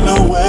run away.